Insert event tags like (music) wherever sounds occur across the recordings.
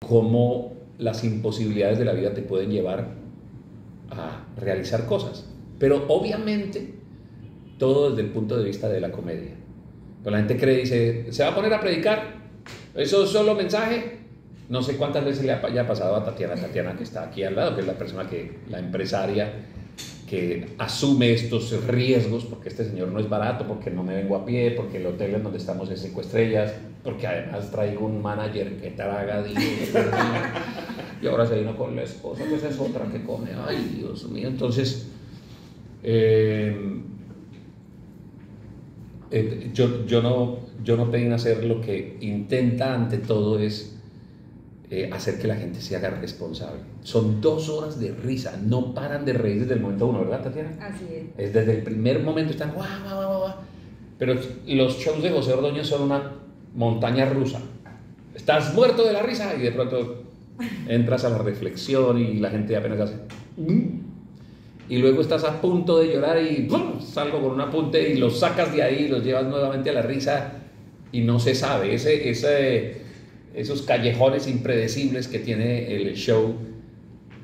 cómo las imposibilidades de la vida te pueden llevar a realizar cosas. Pero obviamente todo desde el punto de vista de la comedia. Pero la gente cree, dice, ¿se va a poner a predicar? ¿Eso es solo mensaje? No sé cuántas veces le haya pasado a Tatiana, Tatiana que está aquí al lado, que es la persona que, la empresaria que asume estos riesgos, porque este señor no es barato, porque no me vengo a pie, porque el hotel en donde estamos es cinco estrellas, porque además traigo un manager que traga Dios, (laughs) y ahora se vino con la esposa, que esa es otra que come, ay Dios mío, entonces eh, eh, yo, yo, no, yo no pedí hacer lo que intenta ante todo es eh, hacer que la gente se haga responsable. Son dos horas de risa, no paran de reír desde el momento uno, ¿verdad, Tatiana? Así es. Es desde el primer momento, están guau, guau, guau, guau. Pero los shows de José Ordóñez son una montaña rusa. Estás muerto de la risa y de pronto entras a la reflexión y la gente apenas hace. Mm". Y luego estás a punto de llorar y salgo con un apunte y los sacas de ahí, los llevas nuevamente a la risa y no se sabe. Ese, ese, esos callejones impredecibles que tiene el show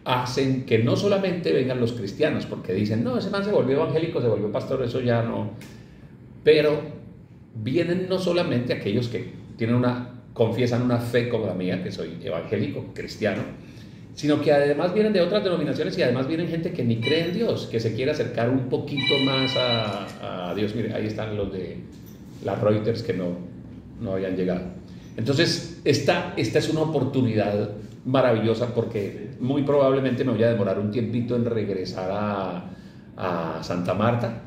hacen que no solamente vengan los cristianos, porque dicen, no, ese man se volvió evangélico, se volvió pastor, eso ya no. Pero vienen no solamente aquellos que tienen una, confiesan una fe como la mía, que soy evangélico, cristiano, sino que además vienen de otras denominaciones y además vienen gente que ni cree en Dios, que se quiere acercar un poquito más a, Dios. Mire, ahí están los de las Reuters que no, no habían llegado. Entonces, esta, esta es una oportunidad maravillosa porque muy probablemente me voy a demorar un tiempito en regresar a, a Santa Marta.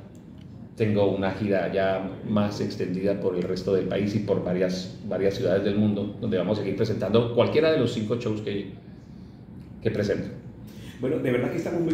Tengo una gira ya más extendida por el resto del país y por varias, varias ciudades del mundo, donde vamos a seguir presentando cualquiera de los cinco shows que, que presento. Bueno, de verdad que estamos muy